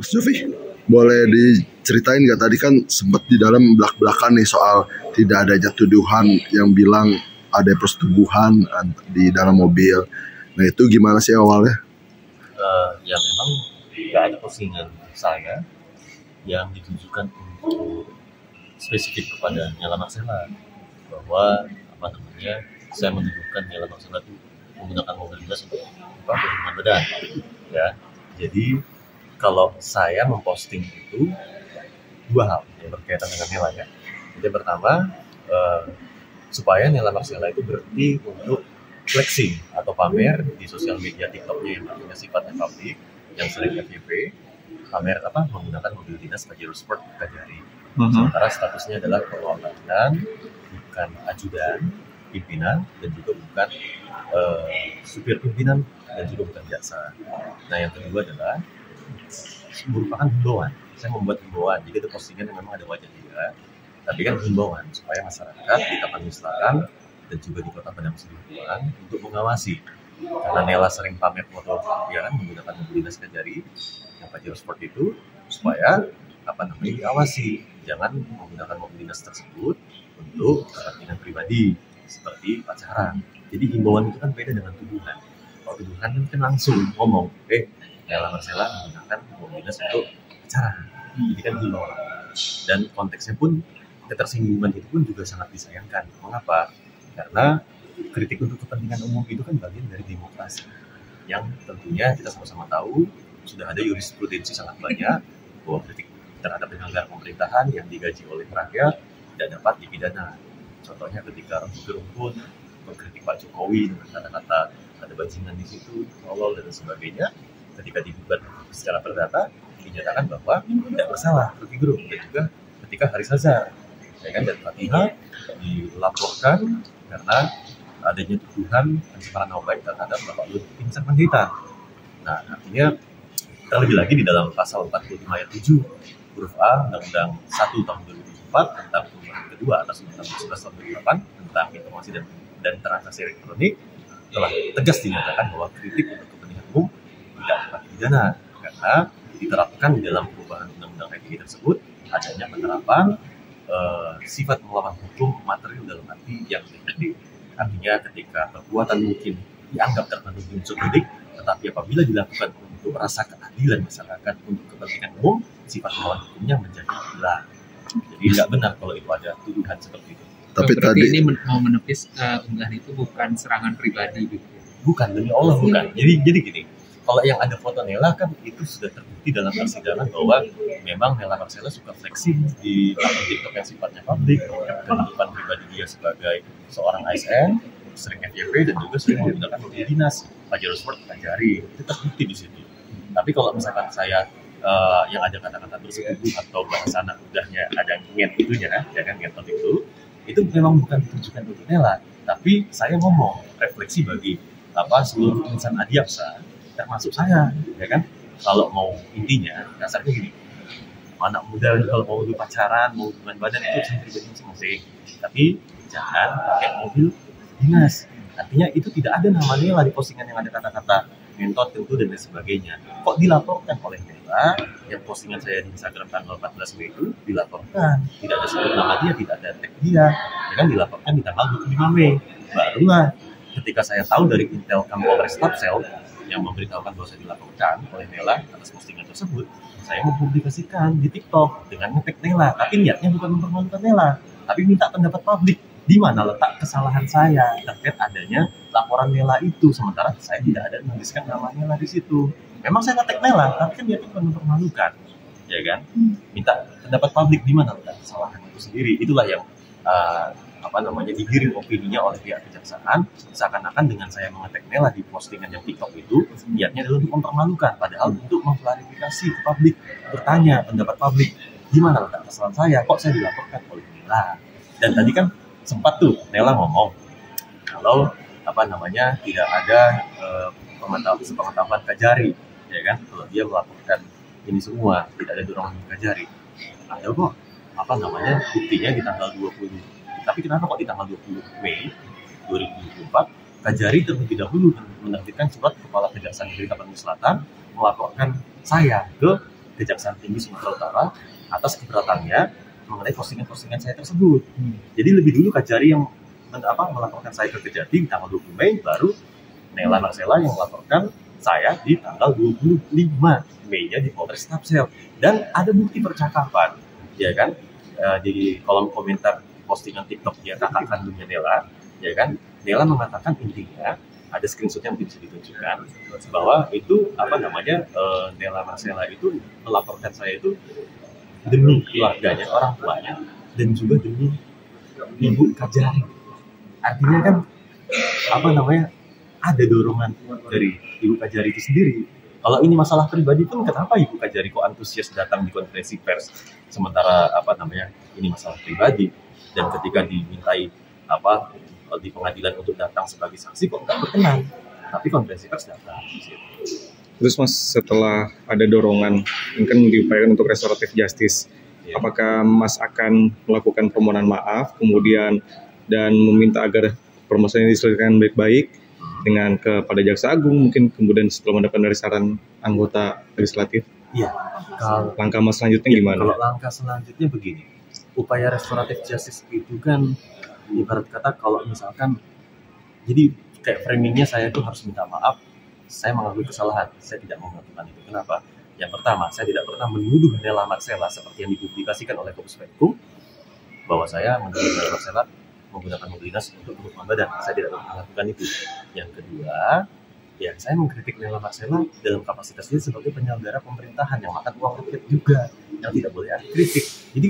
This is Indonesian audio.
Mas Jovi, boleh diceritain nggak tadi kan sempat di dalam belak-belakan nih soal tidak ada jatuduhan yang bilang ada persetubuhan di dalam mobil. Nah itu gimana sih awalnya? Uh, ya memang nggak ada postingan saya yang ditujukan untuk spesifik kepada Nyala Marcella bahwa apa namanya saya menuduhkan Nyala Marcella itu menggunakan mobil dinas untuk apa badan ya jadi kalau saya memposting itu dua hal yang berkaitan dengan Nela ya. Jadi pertama uh, supaya Nela Marcella itu berhenti untuk flexing atau pamer di sosial media TikToknya yang punya sifatnya publik yang sering FYP pamer apa menggunakan mobil dinas Pajero Sport Kajari. Uh-huh. Sementara statusnya adalah perwakilan bukan ajudan pimpinan dan juga bukan uh, supir pimpinan dan juga bukan jasa. Nah yang kedua adalah merupakan himbauan. Saya membuat himbauan, jadi itu postingan yang memang ada wajah dia, tapi kan himbauan supaya masyarakat di Tapanuli Selatan dan juga di Kota Padang Sidempuan untuk mengawasi. Karena Nela sering pamer foto ya kan menggunakan mobil dinas Kajari yang Pajero Sport itu supaya apa namanya diawasi. Jangan menggunakan mobil dinas tersebut untuk kepentingan pribadi seperti pacaran. Jadi himbauan itu kan beda dengan tuduhan. Kalau tuduhan kan langsung ngomong eh Nela Marcella menggunakan mobil dinas untuk acara. Jadi kan himbauan dan konteksnya pun ketersinggungan itu pun juga sangat disayangkan. Mengapa? Karena kritik untuk kepentingan umum itu kan bagian dari demokrasi. Yang tentunya kita sama-sama tahu sudah ada jurisprudensi sangat banyak bahwa kritik terhadap penyelenggara pemerintahan yang digaji oleh rakyat tidak dapat dipidana. Contohnya ketika Rocky Gerung pun mengkritik Pak Jokowi dengan kata-kata ada bajingan di situ, tolol dan sebagainya ketika digugat secara perdata dinyatakan bahwa tidak bersalah Rocky Gerung dan juga ketika Haris Azhar ya kan dan Fatihah dilaporkan karena adanya tuduhan pencemaran nama baik terhadap Bapak Luhut Bin Panjaitan. Nah, artinya terlebih lagi di dalam pasal 45 ayat 7 huruf A Undang-Undang 1 tahun 2004 tentang perubahan kedua atas Undang-Undang 11 tahun 2008 tentang informasi dan, dan transaksi elektronik telah tegas dinyatakan bahwa kritik untuk kepentingan umum tidak dapat pidana karena diterapkan di dalam perubahan undang-undang ITE tersebut adanya penerapan uh, sifat melawan hukum material dalam arti yang negatif. Artinya ketika perbuatan mungkin dianggap terpenuhi unsur delik, tetapi apabila dilakukan untuk rasa keadilan masyarakat untuk kepentingan umum, sifat melawan hukumnya menjadi hilang. Jadi tidak benar kalau itu ada tuduhan seperti itu. Tapi Berarti tadi ini mau menepis uh, unggahan itu bukan serangan pribadi gitu. Bukan demi Allah bukan. Jadi jadi gini, kalau yang ada foto Nela kan itu sudah terbukti dalam persidangan bahwa memang Nela Marcella suka flexing di akun TikTok yang sifatnya publik, kehidupan pribadi dia sebagai seorang ASN, sering FYP dan juga sering menggunakan mobil dinas. Pajero Sport Kajari itu terbukti di situ. Tapi kalau misalkan saya uh, yang ada kata-kata bersekutu atau bahasa anak mudahnya ada nget itunya, ya kan ngetot itu, itu memang bukan ditujukan untuk Nela, tapi saya ngomong refleksi bagi apa seluruh insan adiaksa termasuk saya ya kan? Kalau mau intinya dasarnya gini. Anak muda kalau mau pacaran mau hubungan badan itu urusan pribadi masing-masing. Tapi jangan pakai mobil dinas. Artinya itu tidak ada nama Nela di postingan yang ada kata-kata mentor tentu dan lain sebagainya. Kok dilaporkan oleh Nela yang postingan saya di Instagram tanggal 14 Mei itu dilaporkan. Tidak ada sebut nama dia tidak ada tag dia. Ya kan dilaporkan di tanggal 25 Mei. Barulah ketika saya tahu dari Intel Polres Tapsel yang memberitahukan bahwa saya dilaporkan oleh Nela atas postingan tersebut, saya mempublikasikan di TikTok dengan ngetek Nela. Tapi niatnya bukan mempermalukan Nela, tapi minta pendapat publik di mana letak kesalahan saya terkait adanya laporan Nela itu. Sementara saya tidak ada menuliskan nama Nela di situ. Memang saya ngetek Nela, tapi kan niatnya bukan mempermalukan, ya kan? Minta pendapat publik di mana letak kesalahan itu sendiri. Itulah yang uh, apa namanya digiring opininya oleh pihak kejaksaan seakan-akan dengan saya mengetek Nela di postingan yang TikTok itu niatnya adalah untuk mempermalukan padahal untuk mengklarifikasi ke publik bertanya pendapat publik gimana letak kesalahan saya? Kok saya dilaporkan oleh Nela? Dan tadi kan sempat tuh Nela ngomong kalau apa namanya tidak ada uh, pengetahuan sepengetahuan kajari ya kan? Kalau dia melaporkan ini semua tidak ada dorongan kajari. Ada kok apa namanya buktinya di tanggal 20 tapi kenapa kok di tanggal 20 Mei 2024 Kajari terlebih dahulu menerbitkan surat kepala kejaksaan negeri Tapanuli Selatan melaporkan saya ke Kejaksaan Tinggi Sumatera Utara atas keberatannya mengenai postingan-postingan saya tersebut. Hmm. Jadi lebih dulu Kajari yang men- apa, melaporkan saya ke Kejati di tanggal 20 Mei, baru Nela Marcella yang melaporkan saya di tanggal 25 Mei-nya di Polres Tapsel. Dan ada bukti percakapan, ya kan, Eh, di kolom komentar postingan TikTok dia kakak kandungnya Nela, ya kan, Nela mengatakan intinya ada screenshot yang bisa ditunjukkan bahwa itu apa namanya eh, Nela Marcella itu melaporkan saya itu demi keluarganya orang tuanya dan juga demi ibu Kajari. Artinya kan apa namanya ada dorongan dari ibu Kajari itu sendiri kalau ini masalah pribadi pun kenapa ibu Kajari kok antusias datang di konferensi pers sementara apa namanya ini masalah pribadi? Dan ketika dimintai apa di pengadilan untuk datang sebagai saksi kok nggak berkenan? Tapi konferensi pers datang Terus mas setelah ada dorongan yang kan diupayakan untuk restoratif justice, Ya. apakah mas akan melakukan permohonan maaf kemudian dan meminta agar permasalahan ini diselesaikan baik-baik dengan kepada jaksa agung mungkin kemudian setelah mendapat dari saran anggota legislatif Iya, kalau langkah mas selanjutnya Ya, gimana? Kalau langkah selanjutnya begini, upaya restoratif justice itu kan ibarat kata kalau misalkan, jadi kayak framingnya saya itu harus minta maaf, saya mengakui kesalahan, saya tidak mau melakukan itu. Kenapa? Yang pertama, saya tidak pernah menuduh Nela Marcella seperti yang dipublikasikan oleh Kopus Petkum bahwa saya menuduh Nela Marcella menggunakan mobil dinas untuk penutupan badan. Saya tidak melakukan itu. Yang kedua, ya saya mengkritik Nela Marcella dalam kapasitasnya sebagai penyelenggara pemerintahan yang makan uang rakyat juga yang tidak boleh ada kritik. Jadi